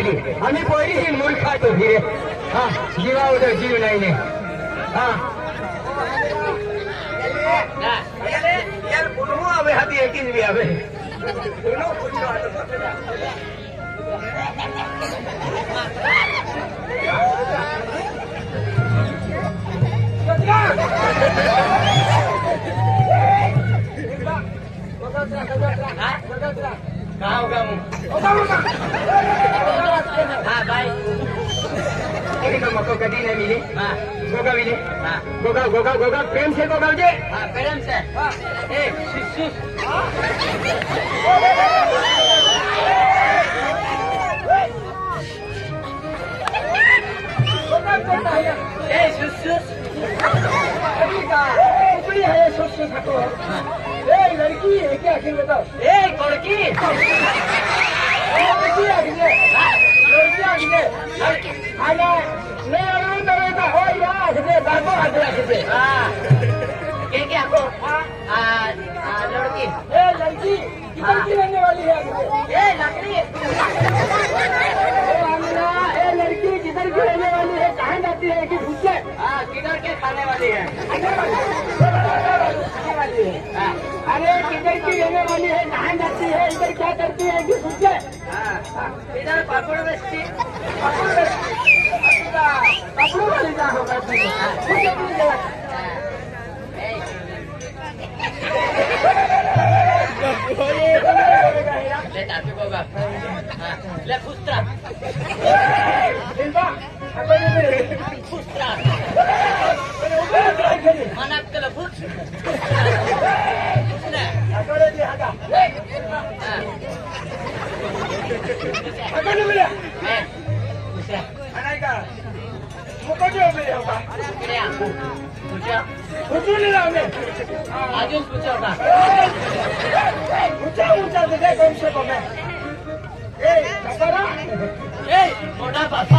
आम्ही पोरी ही मूर्ख खातो फिरे हा जीवा उदर जीव नाही हा। आता गाव गाव एक मको कधी नाही मिली हा गोगा मिली हा गोगा गोगा गोगा प्रेम से गोगा जे हा प्रेम से हा ए शिशु ए शिशु कुकड़ी है सोच सको ए लड़की है क्या आखिर बताओ ए कोड़की लड़की आखिर लड़की आखिर तो हो हा क्या लड़की किधर की रहने वाली है लड़की किधर की रहने वाली है कहाँ जाती है कि पूछे हाँ किधर के खाने वाली है है हाँ किधर की रहने वाली है कहाँ जाती है इधर क्या करती है पूछे हाँ इधर पापड़ बेचती। कपड़ों वाली का होगा पूछे पूछे ले तापी बोगा हाँ। ले फुस्त्रा फुस्त्रा मनात केलं फुस इकडे या पुढच्या अजून पुढच्या होता ए मोठा बापारा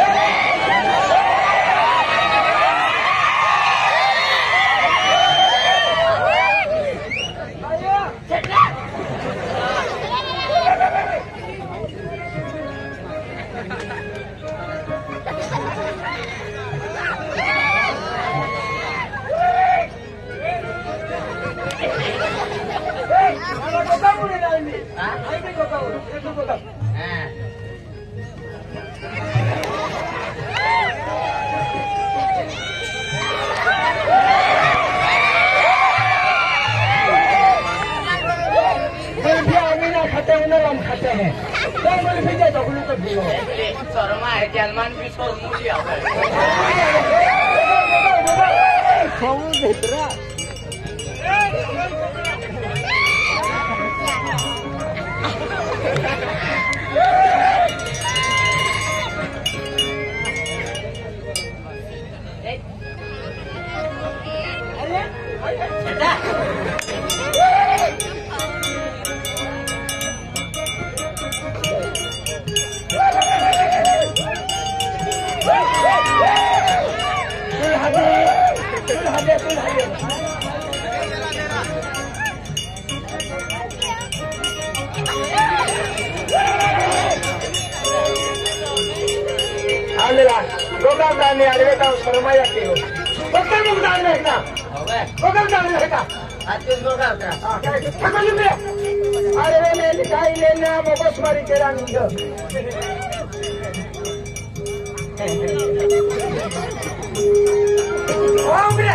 शर्मा है जलमान भी सौ मुड़ी आता Hey! गोगा दाने आले का शर्माया के हो गोगा मुख दान देखना गोगा दान देखा हाँ, क्या है? थकल में अरे वे मैं दिखाई लेना मोबस मारी तेरा नींद आओ बे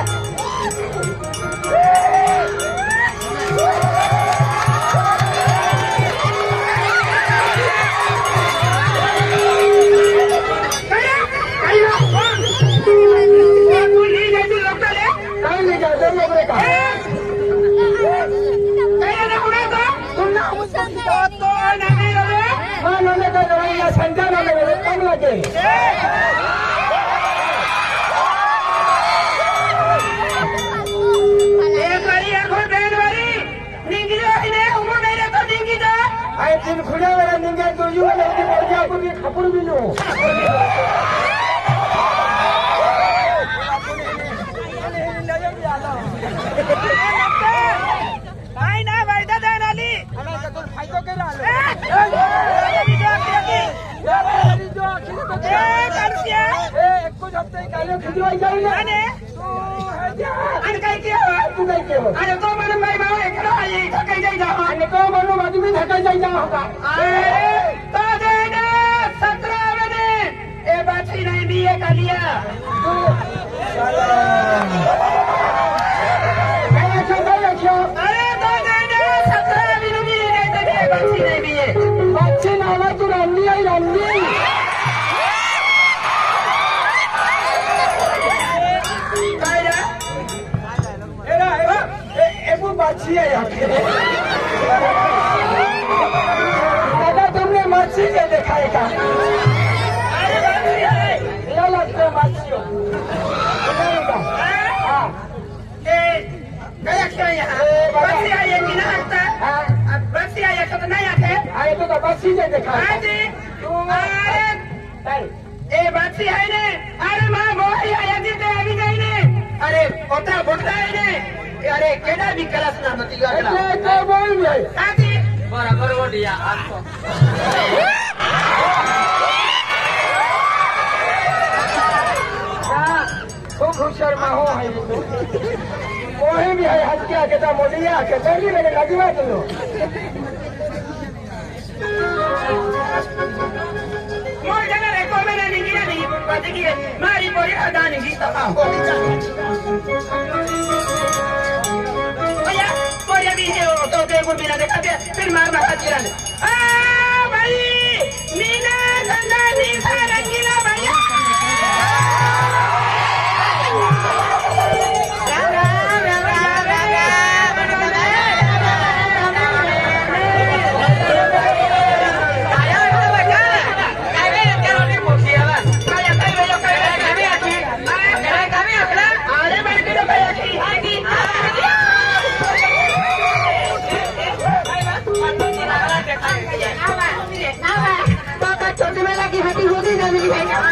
वेळा निघाय तो युवा लागते पाहिजे आपण मी खापून बिलो खिजवाई जाऊ ना आणि काय केलं तू अरे तो म्हणून बाई भाऊ इकडं आई थकाई जाई जा आणि तो म्हणून माझी मी धकाय जायचा होता pega ali પછી જે દેખાય. એ બાચી આઈને અરે માં મોહી આયાથી તે આવી ગઈ ને અરે પોતા ભોગતા આઈને અરે કેડા બી કલાસ ના નથી એટલે એટલે બોલ ભાઈ સાચી બરાબર ઓડિયા આ તો. મોહી બી હે હત્યા કેતા મોડિયા કે જલ્દી લગે લાગી વાત mari bori adani vita ma hobi oya bori abi he o to be gumbi na de kabe fir ma ma hatiran Thank you.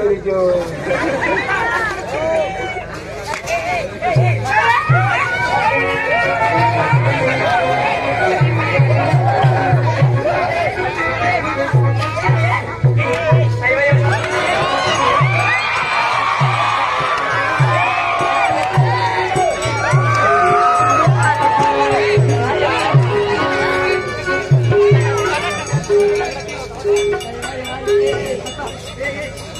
setuju. Hey, hey, hey.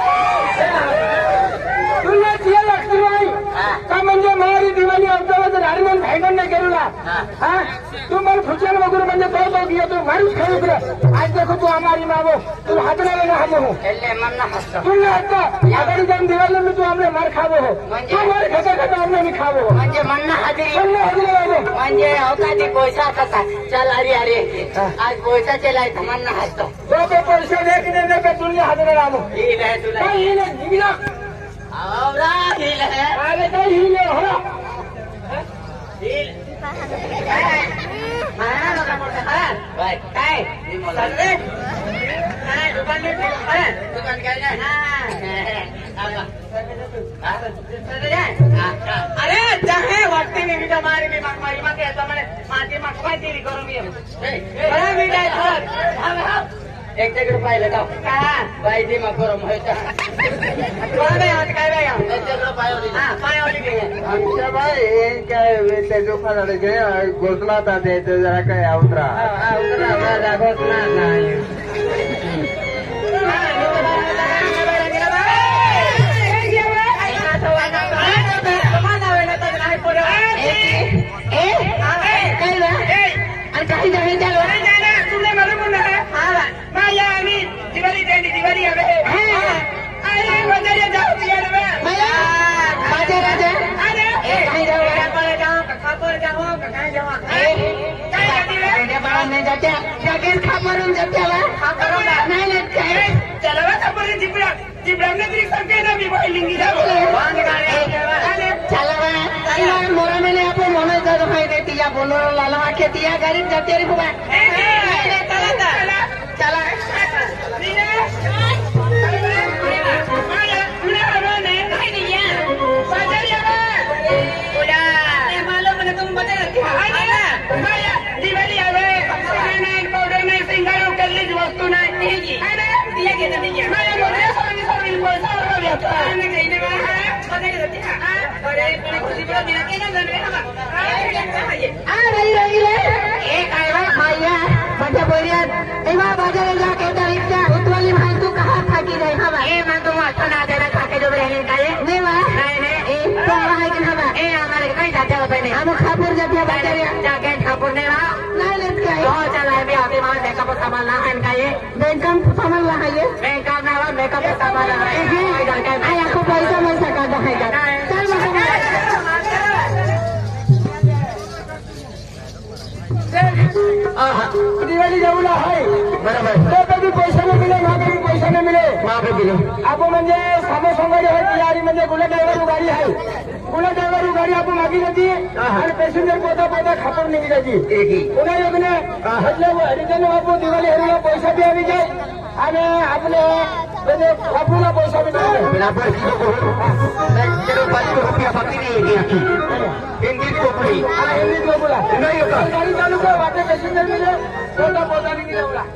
ओ दिलप्या बायू में का म्हणजे मारी दिवाळी अंतराचा हरिमन भाईबंद केलेला तू मला फुचल वगैरे म्हणजे तो तो गिया तू मारूच खाऊ तुला आज देखो तू हमारी मावो तू हातराला ना हामो हो तू ना जाऊन दिवाळी मी तू आमले मार खावो. हो तू मार खाता खाता आमले मी खावो. म्हणजे मन्ना हाजरी. मन्ना हाजरी बाबो म्हणजे अवकाधी पैसा कसा चल अरे अरे. आज पैसा चेलाय मन्ना हसतो. तो पैसा दे की नाही का? तुला हजरा आलो. ही नाही तुला. ही हिल अरे काही हिले हो हिल। हा, हा. काय चालले? हा, दुकान ते. हा. अरे चाहे वाटते मी मी मी माग मारी मागे याचा म्हणे माझी माग काय दिली करून मी बरं, मी काय थांब, थांब, थांब. एक पाहिलं का मग काय बाई एक दगड पायवली हा पायवली आमच्या बाई काय त्याच्या फाडाडे गे घोसला होता ते ते जरा काय अवतरा खापरून जात्याला नाही नाही काय मोरा मेले आपण म्हणत जातो माहिती तिच्या बोलून लाला वाक्य तिया गाडीत जाते रे बाबा चला। वस्तू सामान ला है का सामान ला है ये मेकअप सामान ला दिवाळी जाऊला आहे बरोबर तो कधी पैसा नाही मिळे ना कधी पैसा नाही मिळे मागे गेलो आपण म्हणजे सामो संगाडी आहे तयारी म्हणजे गुला ड्रायव्हर गाडी आहे गुला ड्रायव्हर गाडी आपण मागी जाती आणि पॅसेंजर पोता पोता खापर निघी जाती पुन्हा योगने એટલે रिटर्न आपण दिवाळी हरीला पैसा बी આવી જાય અને આપણે બધે ખાપુના પૈસા બી મળે બરાબર ચલો પાંચસો રૂપિયા બાકી નહીં ગઈ આખી હિન્દી ચોપડી આ હિન્દી જો બોલા નહીં હોતા ગાડી ચાલુ કર વાટે પેસેન્જર મિલે પોતા પોતા નીકળી આવડા